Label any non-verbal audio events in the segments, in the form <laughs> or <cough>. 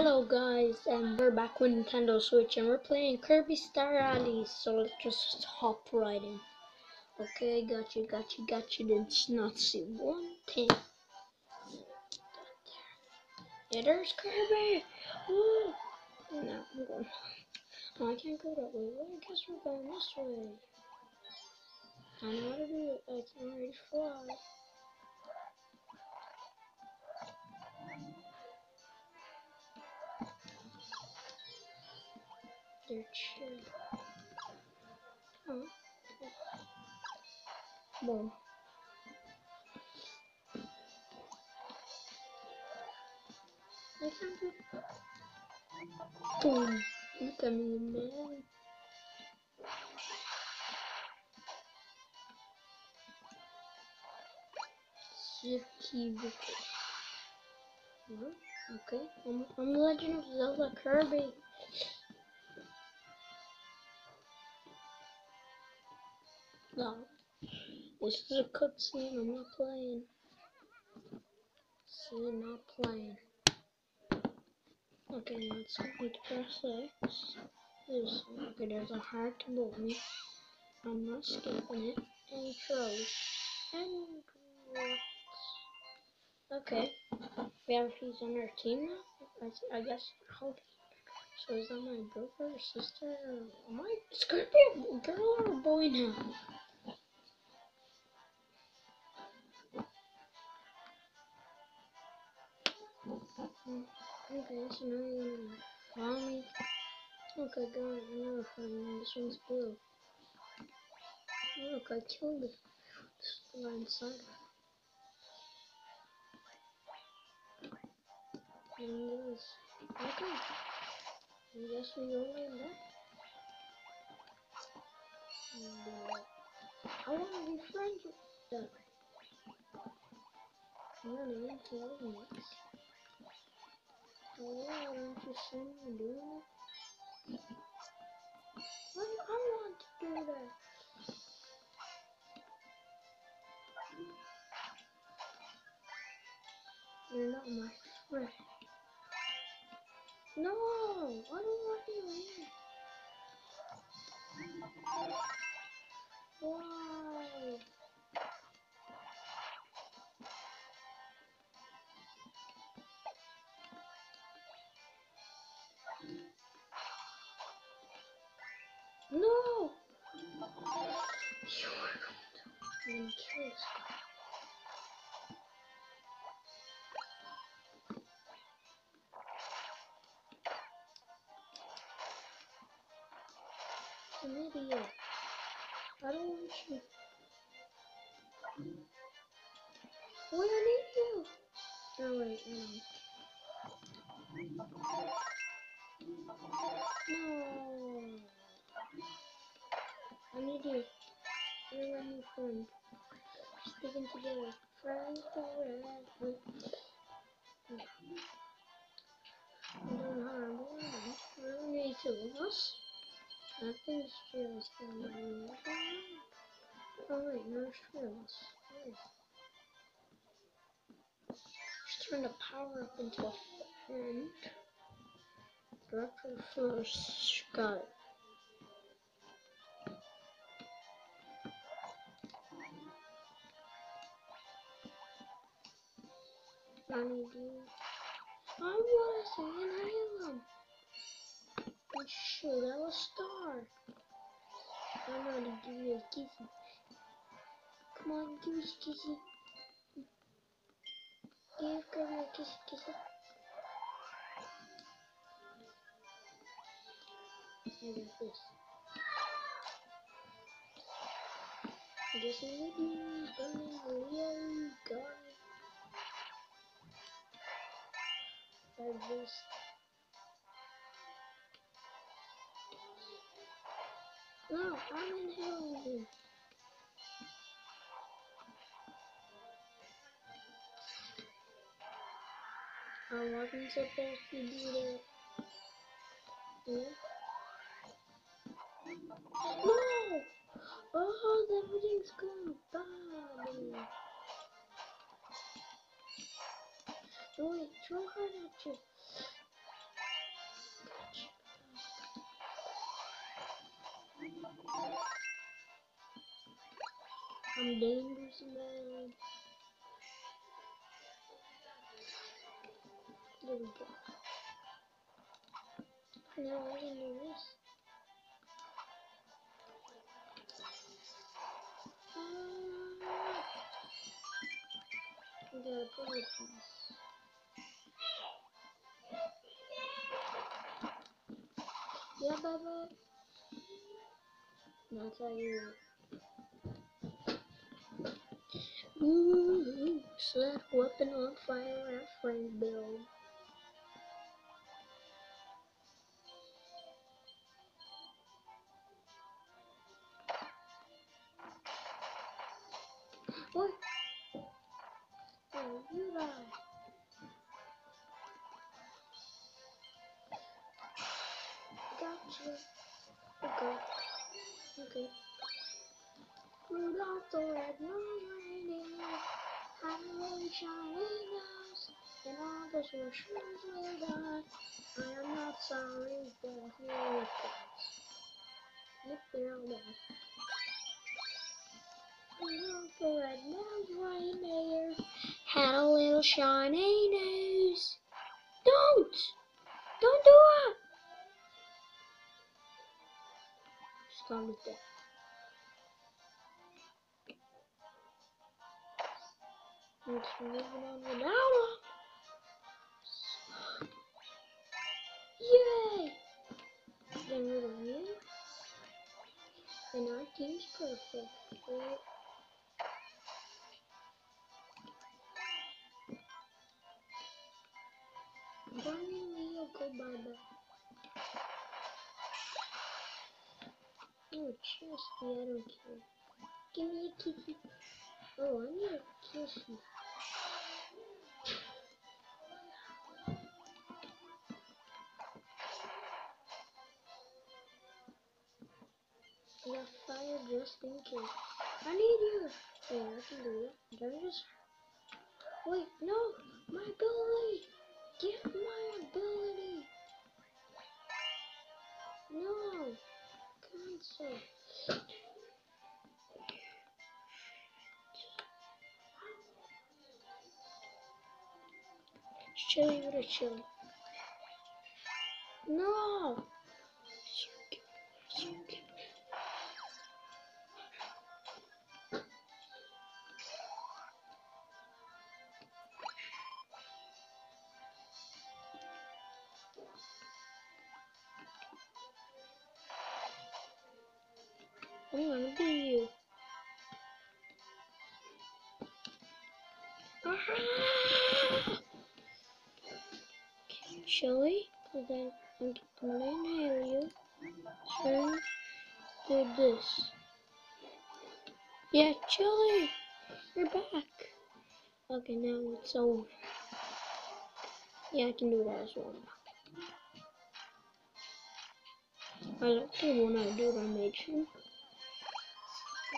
Hello guys, and we're back with Nintendo Switch and we're playing Kirby Star Allies, so let's just hop right in. Okay, got you, got you, got you, did not see one thing. Yeah, there's Kirby! Woo! No, I'm going. I can't go that way. Well, I guess we're going this way. I know how to do it, I can already fly. Oh. Boom. Can't Boom. Look at me, man. Wicky. Okay, I'm, I'm Legend of Zelda Kirby. No. This is a cutscene, I'm not playing. See, not playing. Okay, it's going to press X. There's, okay, there's a heart above me. I'm not skipping it. Throws. And? Okay. We have he's on our team now? I, I guess. How so is that my brother or sister? Am I Scorpio girl or a boy now? Okay, you're gonna follow me. Look, I got another friend. This one's blue. Look, I killed it. This is right inside And this. Okay. I guess we go like that. And, uh, I wanna be friends with them. I'm gonna kill next. Oh, why don't you send me do? I, want to do that. You're not my friend. No, I don't want you here. Why? 12 var. 12 var. I need you. My new friend. Sticking together. Friends forever. Need of us. I think it's three of us going to be Oh wait, no. Oh. Just turn the power up into a fan. Director first. Got it. I need you. I want to sing an island. Oh shoot, I was star. I'm gonna give you a kissy. Come on, give us a kissy. Give Kirby a kissy, kissy. I got this. This is it, burning Leo guard. I wasn't supposed to do that. Yeah. No! Oh, everything's going bad. Çok çok acı. I'm dangerous man. There we go. Now we're gonna do this. Um, ah. gotta put it That's how you. Ooh, slap weapon on fire at friend build. Okay. Okay. Rudolph the red-nosed reindeer had a really shiny nose, and all the sorcerers will die. I am not sorry, but here it goes. Yep, they're all. Rudolph the red-nosed reindeer had a little shiny nose. Don't! Don't do it! Stop with that. Let's move on without him. Yay! Get rid of you. And our team's perfect. Right? Barney Leo go bye bye. Oh, trust me, I don't care. Give me a kissy. Oh, I need a. I got fire just in case. I need you. Yeah, I can do it. Let me just. Wait, no! My ability! Get my ability! No! Cancel. Chili with a chili. No! I'm gonna be you. Chili, cause then I'm gonna inhale you. Turn, do this. Yeah, Chili, you're back. Okay, now it's over. Yeah, I can do that as well. I like it when I do animation. I'm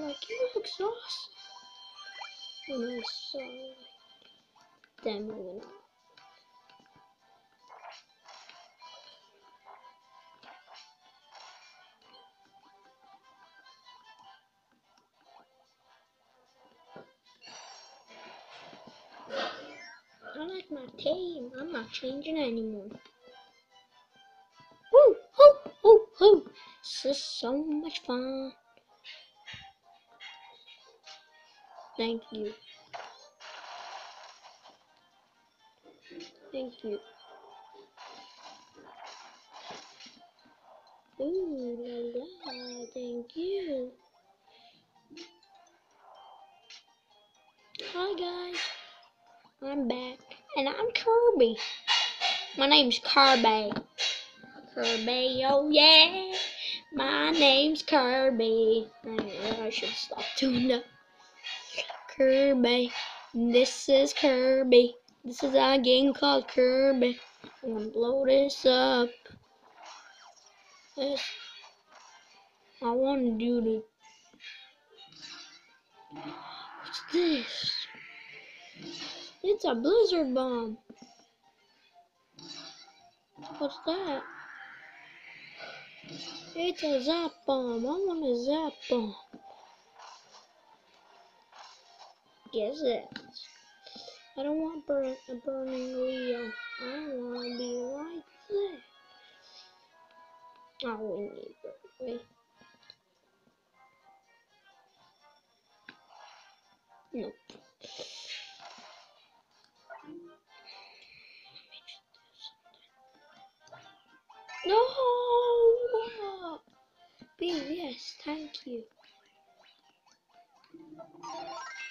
like, you look saucy. Oh, when I saw we went on. I like my team. I'm not changing anymore. Woo! Hoo! Hoo! Hoo! This is so much fun. Thank you. Thank you. Ooh la la, thank you. Hi guys, I'm back, and I'm Kirby. My name's Kirby. Kirby, oh yeah, my name's Kirby. I, I should stop doing that. Kirby, this is Kirby. This is a game called Kirby. I'm gonna blow this up. This. I want to do the. What's this? It's a blizzard bomb. What's that? It's a zap bomb. I want a zap bomb. Guess it. I don't want burn a burning Leo. I want to be right there. Oh, we need burn. Nope. No! Bill, yes, thank you.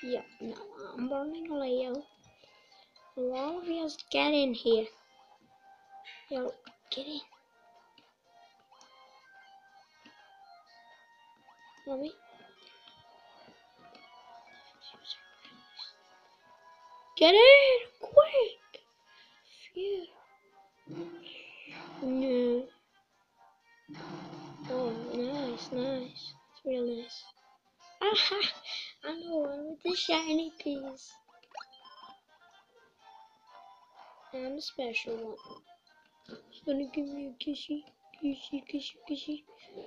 Yep, no, I'm burning Leo. All of you get in here. Yo, get in. Mommy? Get in, quick! Phew. No. Oh, nice, nice. It's real nice. <laughs> Ah, Aha! I know one with the shiny piece. And a special one. It's gonna give me a kissy, kissy, kissy, kissy.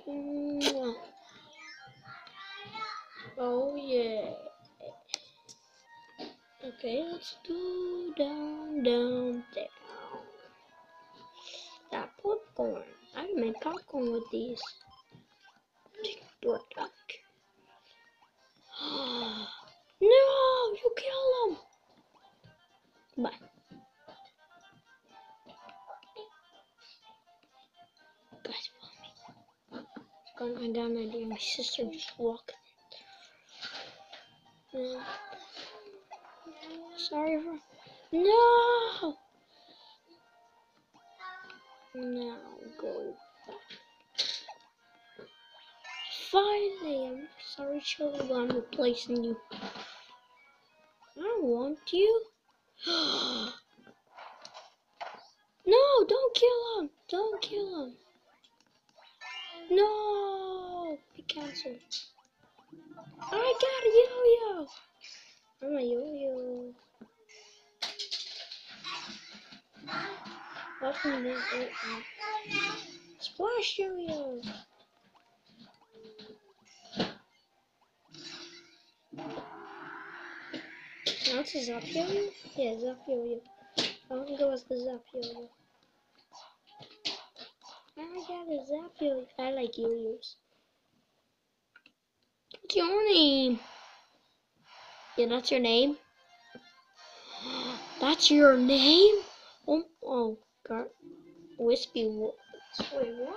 Mwah. Oh yeah. Okay, let's go down, down, down. That popcorn. I can make popcorn with these. Do My sister just walked. in. Sorry for. No! Now go back. Finally, I'm sorry, children, but I'm replacing you. I don't want you. <gasps> no, don't kill him. Don't kill him. No, Oh, he canceled. I got a yo-yo. I'm a yo-yo. Watch me this. Splash yo-yo. Now it's a zap yo-yo? Yeah, zap yo-yo. I want to go as the zap yo-yo. I got a zap yo-yo. I like yo-yos. Name? Yeah, that's your name. That's your name? Oh, oh, God. Wispy Woods. Wait, what?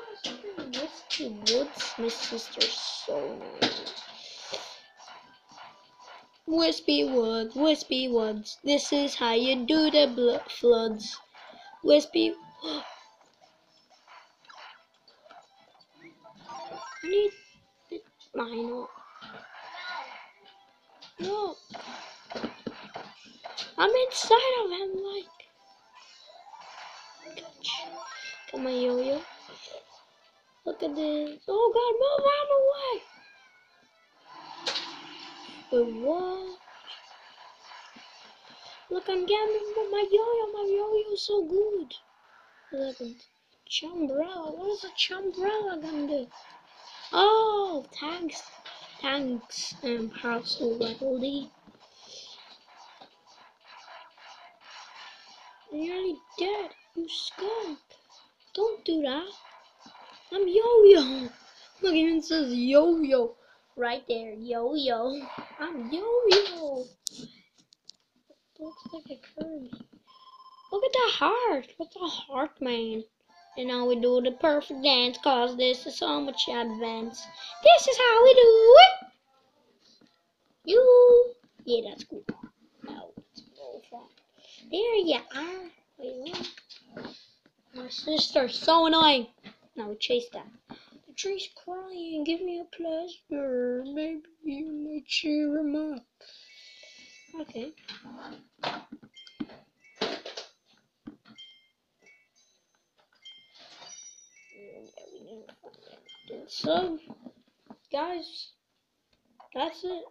Wispy Woods? My sister's so nice. Wispy Woods, Wispy Woods. This is how you do the floods. Wispy. I'm of him, like. Catch. Got my yo-yo. Look at this. Oh God, move out of the way. Wait, what? Look, I'm getting my yo-yo. My yo-yo's so good. Eleven. Chumbrella. What is a chumbrella gonna do? Oh, thanks. Thanks, um, household Lee. You're nearly dead, you skunk. Don't do that. I'm Yo-Yo. Look, even says Yo-Yo right there. Yo-Yo. I'm Yo-Yo. Looks like a Kirby. Look at the heart. What's a heart, man? And now we do the perfect dance cause this is so much advanced. This is how we do it. You. Yeah, that's cool. Now. There you are. My sister's so annoying. Now we chase that. The tree's crying. Give me a pleasure. Maybe you may cheer him up. Okay. So, guys, that's it.